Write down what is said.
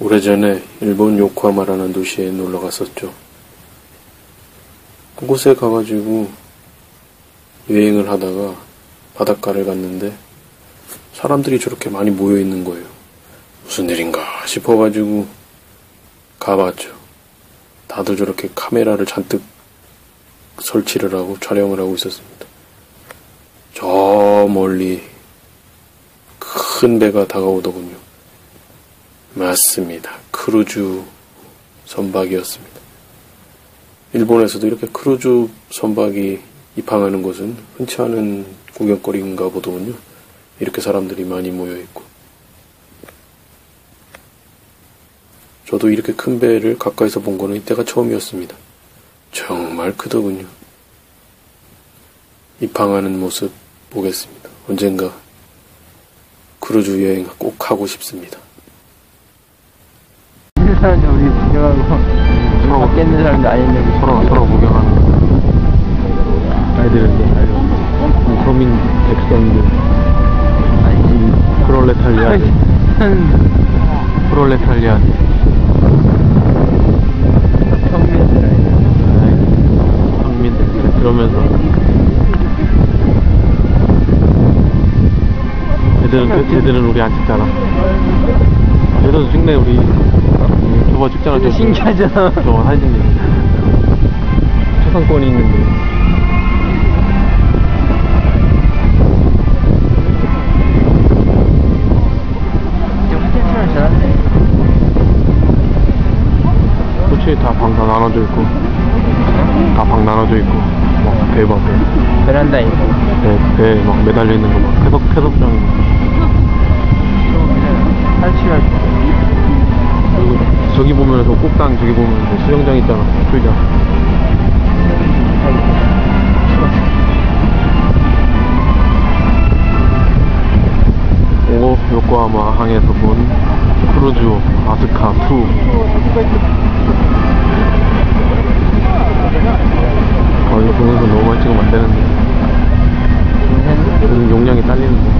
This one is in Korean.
오래전에 일본 요코하마라는 도시에 놀러 갔었죠. 그곳에 가가지고 여행을 하다가 바닷가를 갔는데 사람들이 저렇게 많이 모여 있는 거예요. 무슨 일인가 싶어가지고 가봤죠. 다들 저렇게 카메라를 잔뜩 설치를 하고 촬영을 하고 있었습니다. 저 멀리 큰 배가 다가오더군요. 맞습니다. 크루즈 선박이었습니다. 일본에서도 이렇게 크루즈 선박이 입항하는 곳은 흔치 않은 구경거리인가 보더군요. 이렇게 사람들이 많이 모여 있고. 저도 이렇게 큰 배를 가까이서 본 거는 이때가 처음이었습니다. 정말 크더군요. 입항하는 모습 보겠습니다. 언젠가 크루즈 여행 꼭 하고 싶습니다. 사람들 우리 구경하고 서로 밖에 있는 사람들 안에 있는 서로 서로 구경하는 아이들인데 서민 백성들 아니 프롤레타리아트 프롤레타리아트 평민들. 아니 평민들. 그래, 그러면서. 애들은 애들은 우리 안 찍잖아. 애들도 찍네 우리 저거 찍잖아 저 신기하잖아. 저거 사진이 초상권이 있는데. 잘하네. 그치 다방 다 나눠져 있고. 다 방 나눠져 있고. 막 대박 베란다 있고. 배배막 매달려 있는 거막. 탈출할 때 그리고 저기 보면 저 꼭당 저기 보면 저 수영장 있잖아 수영장 오 요코하마 항에서 본 크루즈 아스카 2 어, 이거 동영상 너무 많이 찍으면 안 되는데. 요즘 용량이 딸리는데.